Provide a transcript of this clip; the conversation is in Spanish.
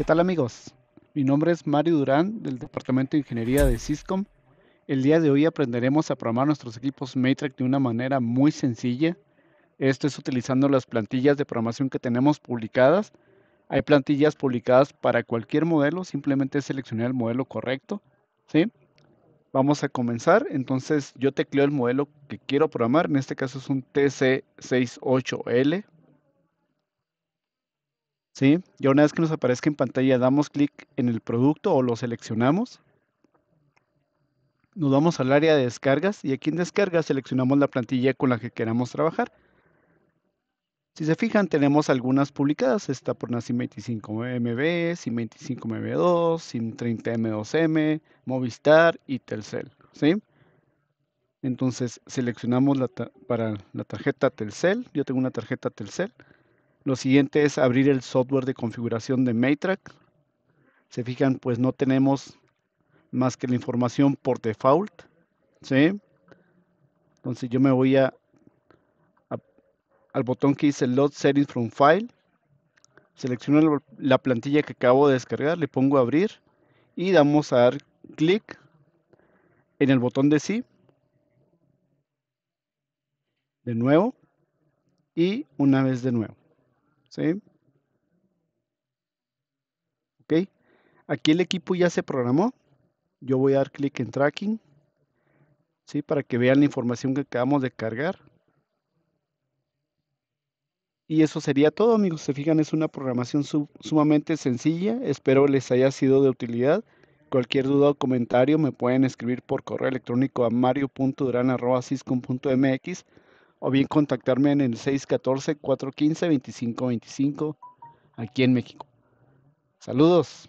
¿Qué tal amigos? Mi nombre es Mario Durán del Departamento de Ingeniería de Syscom. El día de hoy aprenderemos a programar nuestros equipos Matrix de una manera muy sencilla. Esto es utilizando las plantillas de programación que tenemos publicadas. Hay plantillas publicadas para cualquier modelo, simplemente seleccionar el modelo correcto. ¿sí? Vamos a comenzar. Entonces yo tecleo el modelo que quiero programar. En este caso es un TC68L. ¿Sí? Y una vez que nos aparezca en pantalla, damos clic en el producto o lo seleccionamos. Nos vamos al área de descargas y aquí en descargas seleccionamos la plantilla con la que queramos trabajar. Si se fijan, tenemos algunas publicadas. Está por una SIM 25MB, SIM 25MB2, SIM 30M2M, Movistar y Telcel. ¿sí? Entonces seleccionamos para la tarjeta Telcel. Yo tengo una tarjeta Telcel. Lo siguiente es abrir el software de configuración de Matrack. Se fijan, pues no tenemos más que la información por default. ¿sí? Entonces yo me voy a, al botón que dice Load Settings from File. Selecciono la plantilla que acabo de descargar, le pongo abrir y damos a dar clic en el botón de sí. De nuevo y una vez de nuevo. ¿Sí? Ok, aquí el equipo ya se programó. Yo voy a dar clic en tracking, ¿sí? Para que vean la información que acabamos de cargar. Y eso sería todo, amigos. Se fijan, es una programación sumamente sencilla. Espero les haya sido de utilidad. Cualquier duda o comentario me pueden escribir por correo electrónico a mario.duran.ciscom.mx o bien contactarme en el 614-415-2525 aquí en México. Saludos.